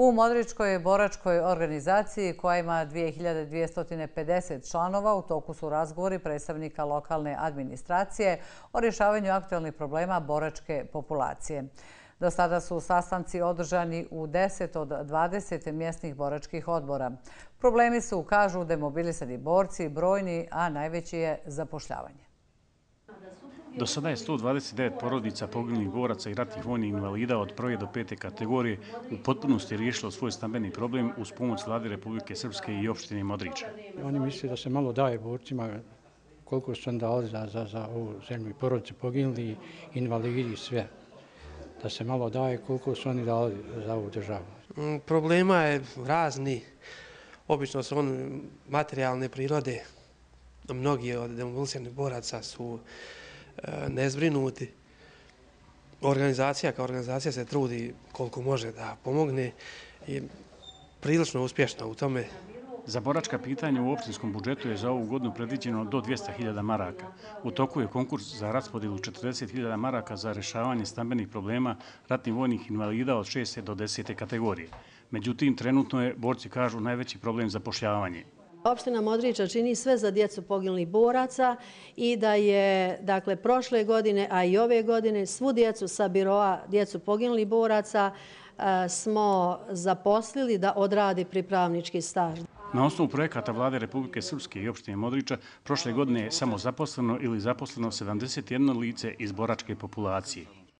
U Modričkoj boračkoj organizaciji koja ima 2250 članova u toku su razgovori predstavnika lokalne administracije o rješavanju aktualnih problema boračke populacije. Do sada su sastanci održani u 10 od 20 mjesnih boračkih odbora. Problemi su, kažu, demobilisani borci, brojni, a najveći je zapošljavanje. Do sada je 129 porodica pogibljenih boraca i ratnih vojnih invalida od prve do pete kategorije u potpunosti riješilo svoj stambeni problem uz pomoć vlade Republike Srpske i opštine Modrića. Oni misle da se malo daje borcima koliko su dali za ovu zemlju i porodice poginuli, invalidi i sve. Da se malo daje koliko su oni dali za ovu državu. Mm, problema je razni. Obično su oni materijalne prirode. Mnogi od demobilisjenih boraca su E, nezbrinuti. Organizacija kao organizacija se trudi koliko može da pomogne i prilično uspješna u tome. Za boračka pitanja u opštinskom budžetu je za ovu godinu predviđeno do 200.000 maraka. U toku je konkurs za raspodilu 40.000 maraka za rešavanje stambenih problema ratnih vojnih invalida od 6. do 10. kategorije. Međutim, trenutno je, borci kažu, najveći problem zapošljavanje. Opština Modrića čini sve za djecu poginulih boraca i da je dakle, prošle godine, a i ove godine, svu djecu sa biroa djecu poginulih boraca e, smo zaposlili da odradi pripravnički staž. Na osnovu projekata vlade Republike Srpske i opštine Modrića prošle godine je samo zaposleno ili zaposleno 71 lice iz boračke populacije.